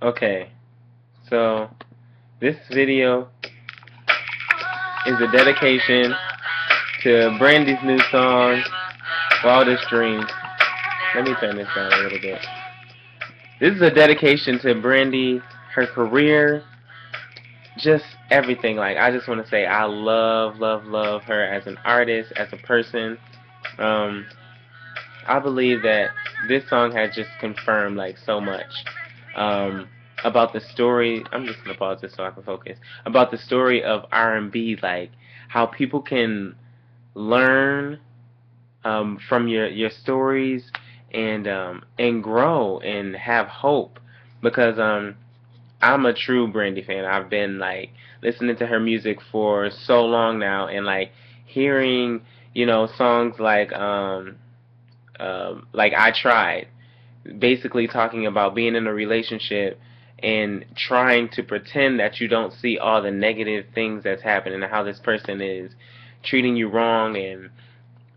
Okay, so this video is a dedication to Brandy's new song, Wildest Dreams. Let me turn this down a little bit. This is a dedication to Brandy, her career, just everything. Like, I just want to say I love, love, love her as an artist, as a person. Um, I believe that this song has just confirmed, like, so much. Um, about the story, I'm just to pause this so I can focus. About the story of R&B, like, how people can learn um, from your, your stories and um, and grow and have hope because um I'm a true Brandy fan. I've been like listening to her music for so long now and like hearing, you know, songs like um uh, like I tried basically talking about being in a relationship and trying to pretend that you don't see all the negative things that's happening and how this person is treating you wrong and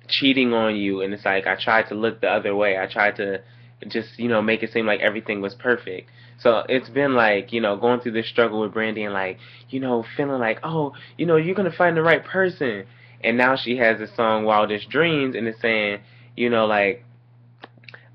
cheating on you and it's like I tried to look the other way. I tried to just, you know, make it seem like everything was perfect. So it's been like, you know, going through this struggle with Brandy and like, you know, feeling like, oh, you know, you're gonna find the right person. And now she has this song Wildest Dreams and it's saying, you know, like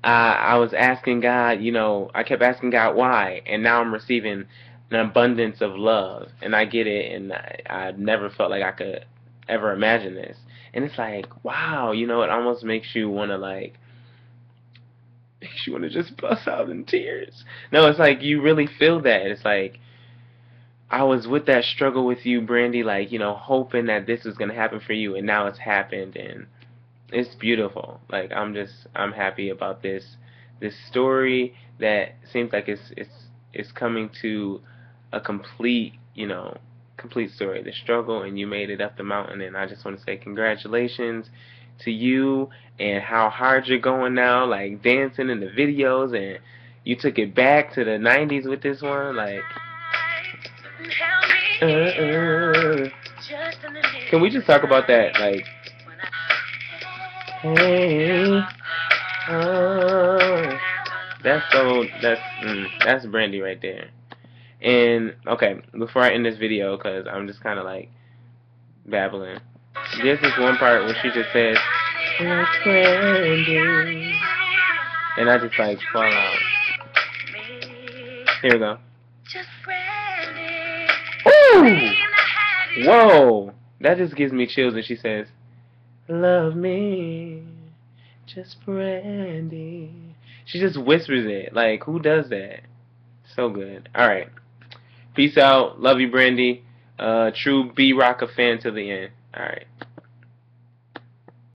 I I was asking God, you know, I kept asking God why and now I'm receiving an abundance of love and I get it and I, I never felt like I could ever imagine this. And it's like wow you know it almost makes you want to like makes you want to just bust out in tears. No it's like you really feel that. It's like I was with that struggle with you Brandy like you know hoping that this was gonna happen for you and now it's happened and it's beautiful like I'm just I'm happy about this this story that seems like it's it's it's coming to a complete you know complete story, the struggle, and you made it up the mountain. And I just want to say congratulations to you and how hard you're going now, like dancing in the videos, and you took it back to the 90s with this one, like. Uh, uh. Can we just talk about that, like? Hey, that's so that's mm, that's Brandy right there. And okay, before I end this video, because I'm just kind of like babbling. This one part where she just says, and I just like fall out. Here we go. Ooh! Whoa! That just gives me chills. And she says, "Love me, just Brandy." She just whispers it. Like, who does that? So good. All right. Peace out. Love you, Brandy. Uh, true B Rocka fan to the end. All right.